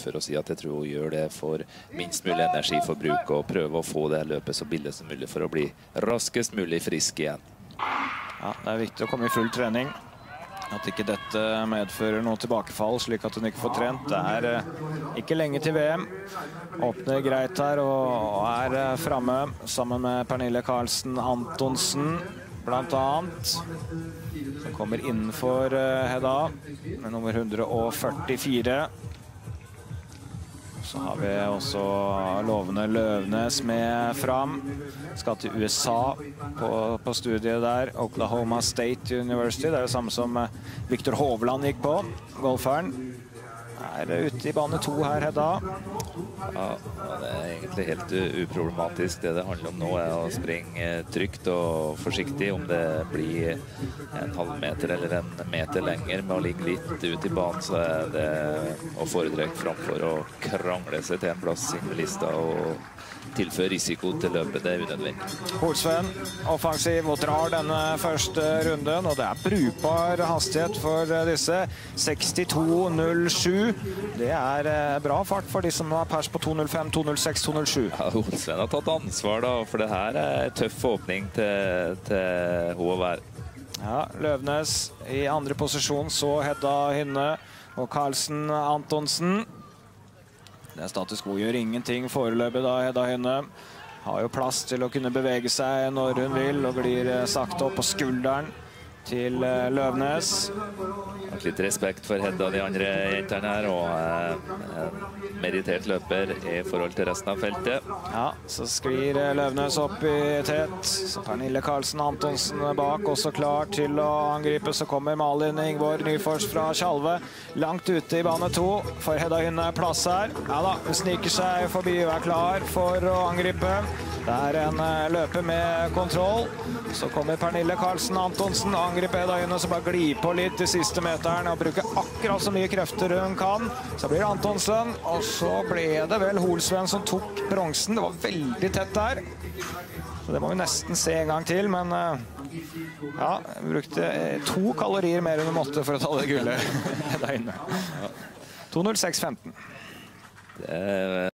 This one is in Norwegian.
for å si at jeg tror hun gjør det for minst mulig energiforbruk og prøve å få det løpet så billig som mulig for å bli raskest mulig frisk igjen. Ja, Det er viktig å komme i full trening. At ikke dette medfører noe tilbakefall, slik at hun ikke får trent. Det er eh, ikke lenge til VM. Åpner greit her og er eh, framme sammen med Pernille Karlsen Antonsen, blant annet. Som kommer innenfor eh, Hedda med nummer 144. Så har vi også lovende Løvnes med fram. Skal til USA på, på studiet der. Oklahoma State University. Det er det samme som eh, Viktor Hovland gikk på, golferen. Er ute i bane to her, Hedda. Ja, det er egentlig helt uproblematisk. Det det handler om nå, er å springe trygt og forsiktig. Om det blir en halvmeter eller en meter lenger med å ligge litt ut i banen, så er det å foretrekke framfor å krangle seg til en plass inn i lista og tilføre risiko til løpet. Det er unødvendig. Holsven offensiv og drar denne første runden, og det er brukbar hastighet for disse. 62,07. Det er eh, bra fart for de som har pers på 2.05, 2.06, 2.07. Ja, Olsen har tatt ansvar, da, for det her er en tøff åpning til, til HVR. Ja, Løvnes i andre posisjon, så Hedda Hynne og Karlsen Antonsen. Det er status quo, gjør ingenting foreløpig da, Hedda Hynne. Har jo plass til å kunne bevege seg når hun vil, og glir eh, sakte opp på skulderen til eh, Løvnes. Litt respekt for Hedda og de andre jentene her, og eh, merittert løper i forhold til resten av feltet. Ja, så sklir eh, Løvnes opp i tet. Så Pernille Karlsen Antonsen bak, også klar til å angripe. Så kommer Malin Ingvård Nyfors fra Tjalve langt ute i bane to. For Hedda Hynne plass her. Ja da, hun sniker seg forbi og er klar for å angripe. Det er en løper med kontroll. Så kommer Pernille Karlsen Antonsen og angriper Eda Yunus som bare glir på litt de siste meteren og bruker akkurat så mye krefter hun kan. Så blir det Antonsen, og så ble det vel Holsven som tok bronsen. Det var veldig tett der. Så det må vi nesten se en gang til, men ja, vi brukte to kalorier mer enn vi måtte for å ta det gullet der inne. 2.06,15. Det